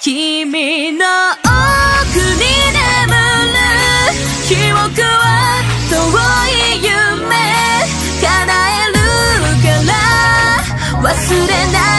君の奥に眠る記憶は遠い夢叶えるから忘れない